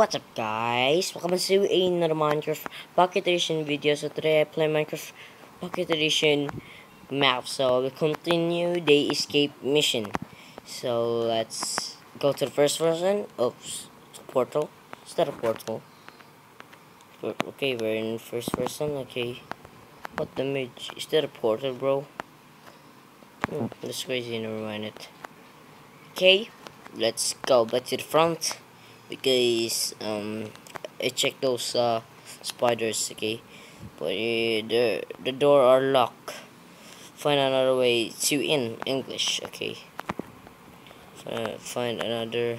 what's up guys? Welcome to another Minecraft Pocket Edition video. So today I play Minecraft Pocket Edition map. So we continue the escape mission. So let's go to the first version. Oops, portal. Is that a portal? Okay, we're in first person. Okay. What the? Is that a portal, bro? Hmm, that's crazy, never mind it. Okay, let's go back to the front because um I checked those uh spiders okay? But uh, the the door are locked. Find another way to in English okay? Find, another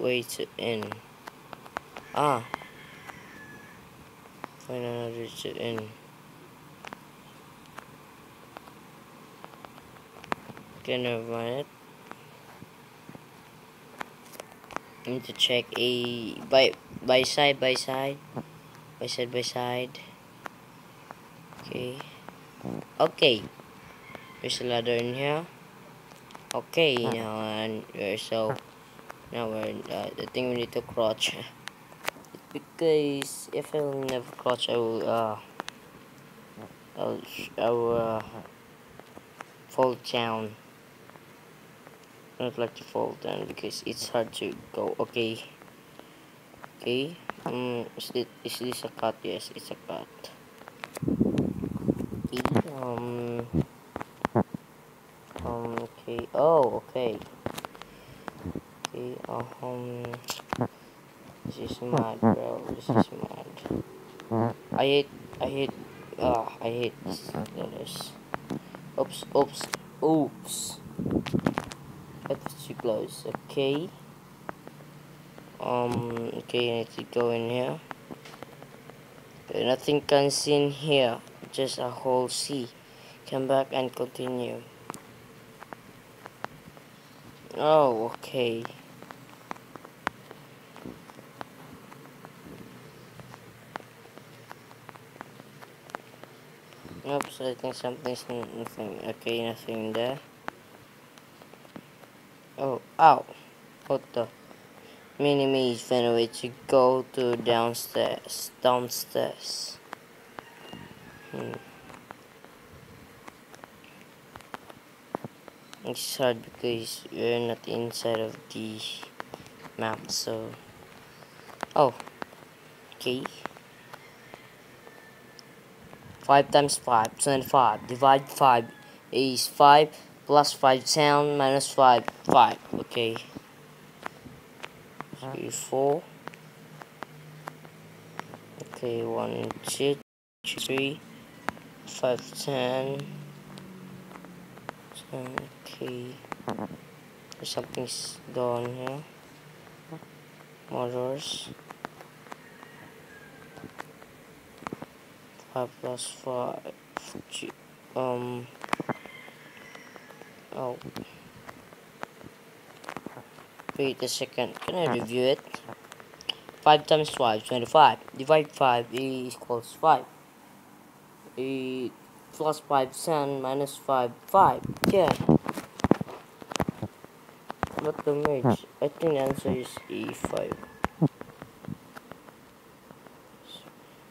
way to in. Ah. Find another to in. Can I mind. it need to check a by by side by side. By side by side. Okay. Okay. There's a ladder in here. Okay now and we're so now we're uh, the thing we need to crouch because if I'll never crouch I will uh I'll, I will uh, fall down Don't like to fall down because it's hard to go. Okay. Okay. Um, is this, is this a cut? Yes, it's a cut. Okay. Um. Um. Okay. Oh. Okay. Okay. Um. This is mad, bro. This is mad. I hate. I hate. Ah. I hate. This. Oops. Oops. Oops. Too close. Okay. Um. Okay, I need to go in here. Okay, nothing can see in here. Just a whole sea. Come back and continue. Oh, okay. Oops, I think something's nothing. Okay, nothing there. Oh, ow. What the? Mini me found a way to go to downstairs. Downstairs. Hmm. It's hard because we're not inside of the map, so. Oh. Okay. 5 times 5, 25. Divide 5 is 5 plus 5 10 minus 5 5 okay. 3 4 okay 1 2 3 5 10 10 okay something's down here. Motors. 5 plus 5 um Oh. Wait a second. Can I review it? 5 times 5 25. Divide 5 is equals 5. 8 plus 5 10 minus 5 5. Yeah. What the merge? I think the answer is E5.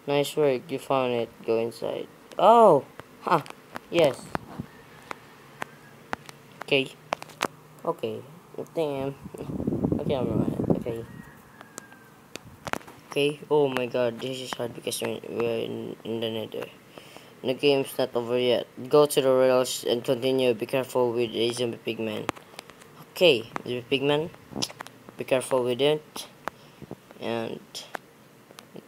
Nice work, you found it. Go inside. Oh! Huh. Yes. Okay. Okay. Damn. Okay, I'm right. Okay. Okay. Oh my god, this is hard because we're in, the nether. The game's not over yet. Go to the rails and continue. Be careful with the zombie pigman. Okay, the pigman. Be careful with it. And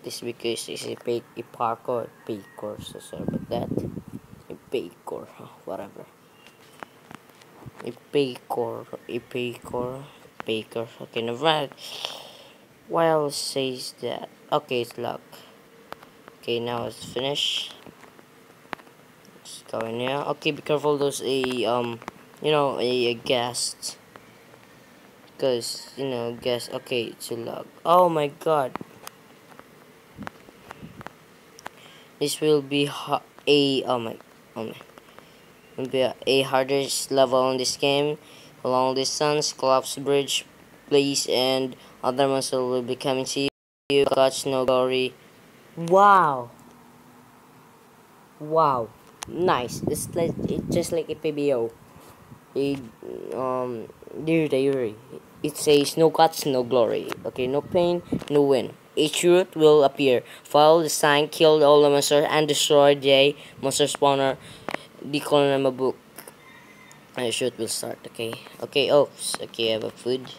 this because it's a, pay, a parkour, paycore, so sorry about that. A paycore, whatever a baker, a baker, baker. Okay, never mind. Why else says that? Okay, it's luck. Okay, now it's finished. Let's go in here. Okay, be careful. There's a um, you know, a, a guest. Cause you know, guess. Okay, it's a luck. Oh my god. This will be a oh my oh my a hardest level in this game along the Sun's collapse bridge place and Other monsters will be coming to you. Catch no glory. Wow. Wow. Nice. It's like it's just like a PBO. A um Yuri. It says no cuts, no glory. Okay, no pain, no win. A truth will appear. Follow the sign, kill all the monsters, and destroy the monster spawner. The colonel book. And the shoot will start. Okay. Okay. Oops. Okay. I have a food.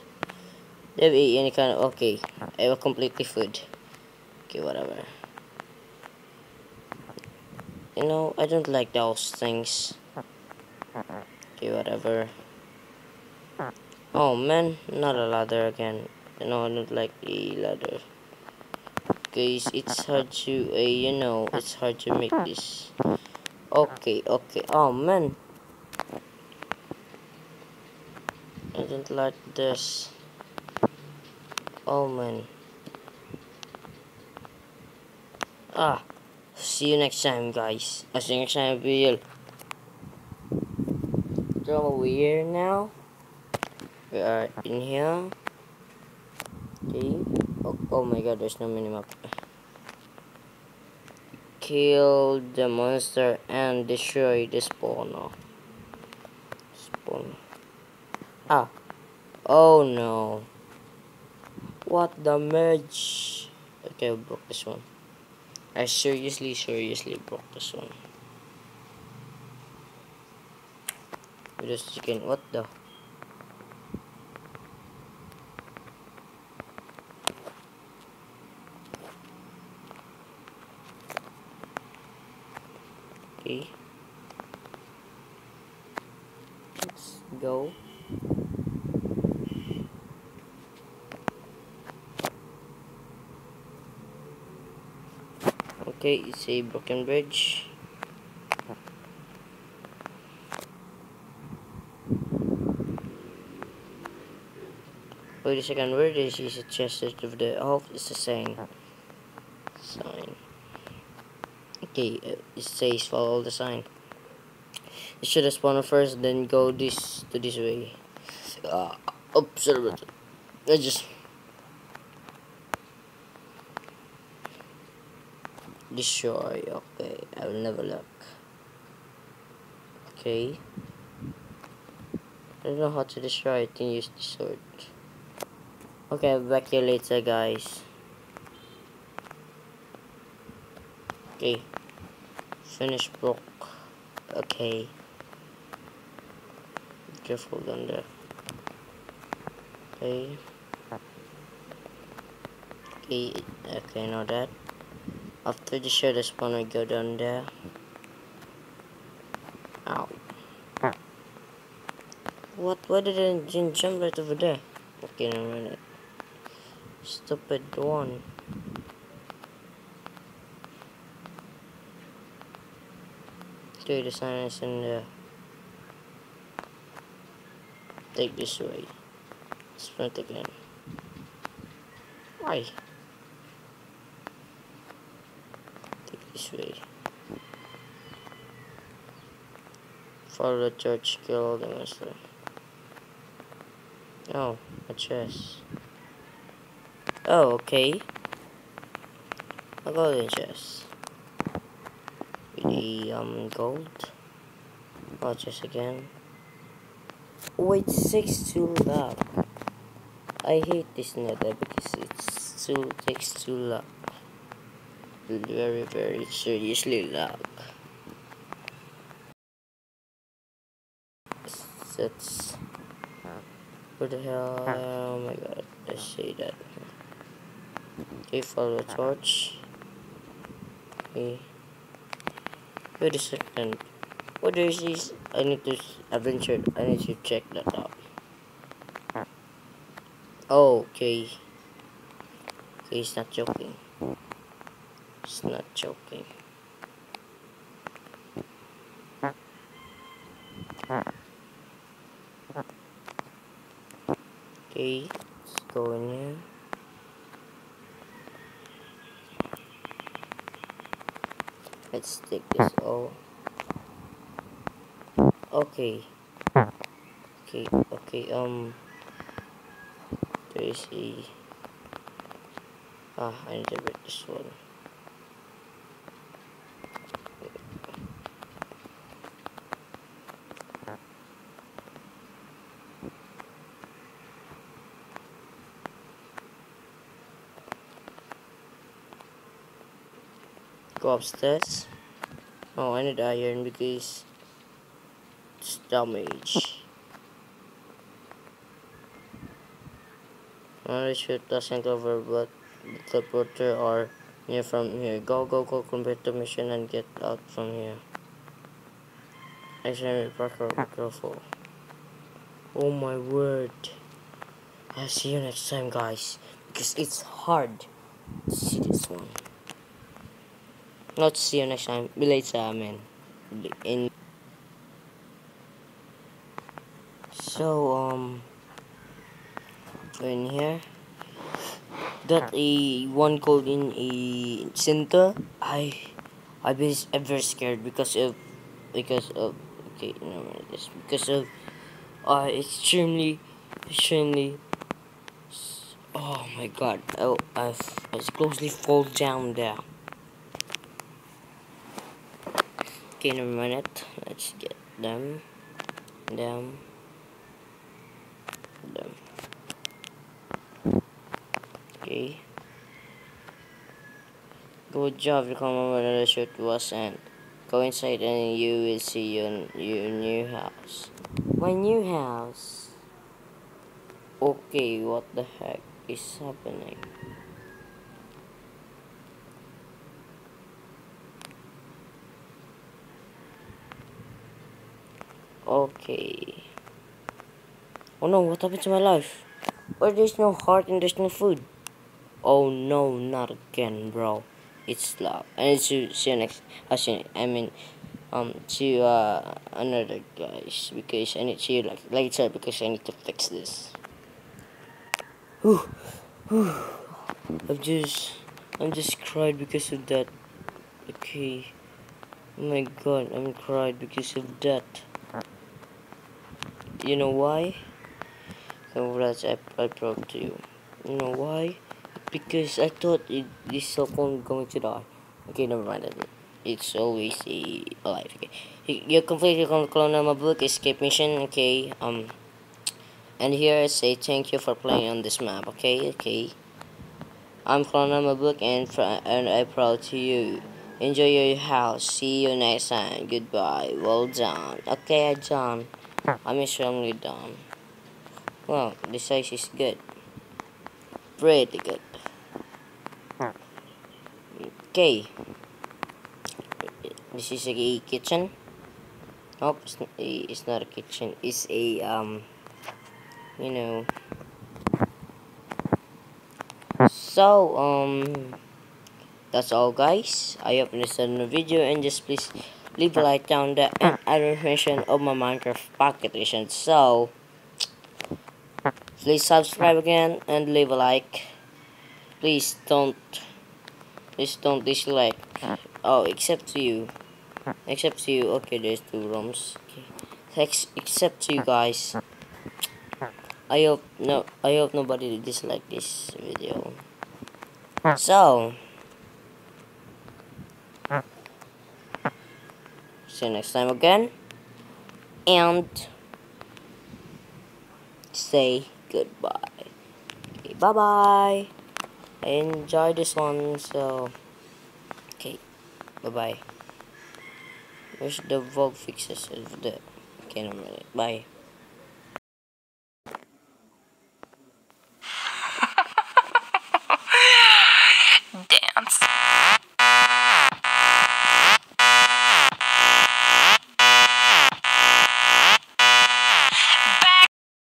There be any kind of okay. I have a completely food. Okay. Whatever. You know, I don't like those things. Okay. Whatever. Oh man, not a ladder again. You know, I don't like the ladder. Guys, it's hard to, uh, you know, it's hard to make this. Okay, okay. Oh man. I don't like this. Oh man. Ah. See you next time, guys. I'll see you next time video. So we're now. We are in here. Okay. Oh, oh my god, there's no minimap. Kill the monster and destroy the spawner. Spawn. Ah. Oh no. What damage? Okay, I broke this one. I seriously, seriously broke this one. This chicken, what the? Okay. Let's go. Okay, it's a broken bridge. Wait a second, where is he suggested of the oh is the same sign. Okay, it says follow the sign. You should have spawned first, then go this to this way. Uh, observe it. I just destroy okay I will never look okay I don't know how to destroy I can use the sword okay I'll back here later guys okay finish block okay Be careful down there okay okay okay now that after the shadow spawn, I go down there. Ow. What? Why did I jump right over there? Okay, a minute. Stupid one. The sign is in. Take this way. Sprint again. Why? Take this way. Follow the church, kill the monster. Oh, a chest. Oh, okay. A the chest. The um gold. Oh, chest again. Wait, six too loud. I hate this nether because it's too takes too long very very seriously lag that's what the hell oh my god I say that okay follow the torch okay wait a second. What is this? I need to adventure I need to check that out. Oh, okay. Okay he's not joking. It's not joking. Okay, let's go in here. Let's take this all. Okay. Okay, okay, um, there is a Ah, I need to break this one. Go upstairs. Oh, I need iron because it's damage. Only shoot doesn't cover, but the teleporter are near from here. Go, go, go, complete the mission and get out from here. Actually, Parker, careful. Oh my word. I'll see you next time, guys. Because it's hard to see this one. Not see you next time. Be later, I mean. In so um in here got a one called in a center i i i'm very scared because of because of okay no this because of uh extremely extremely oh my god oh i i closely fall down there okay in a minute. Let's get them. Them. Them. Okay. Good job you come over the shoot was and go inside and you will see your, your new house. My new house. Okay what the heck is happening okay oh no what happened to my life where there's no heart and there's no food Oh no, not again, bro. It's love. I need to see you next. Actually, I mean, um, to uh another guys because I need to like later because I need to fix this. I've just, I'm just cried because of that. Okay. Oh my god, I'm cried because of that. You know why? Congrats, I, I broke to you. You know why? because I thought it, this phone going to die. Okay, never mind. It's always a alive. Okay, you complete your clone my book escape mission. Okay, um, and here I say thank you for playing on this map. Okay, okay. I'm Clonama book and and I'm proud to you. Enjoy your house. See you next time. Goodbye. Well done. Okay, I'm done. I'm extremely done. Well, the size is good. Pretty good. Okay. This is a kitchen. Nope, it's, it's not a kitchen. It's a, um, you know. So, um, that's all guys. I hope you understand the video and just please leave a like down there and other information of my Minecraft Pocket Edition. So, please subscribe again and leave a like. Please don't Please don't dislike. Oh, except to you. Except to you. Okay, there's two rooms. Okay. Except to you guys. I hope no. I hope nobody dislike this video. So. See you next time again. And say goodbye. Bye bye. I enjoy this one, so okay, bye bye. Where's the Vogue fixes of the? Okay, no, bye.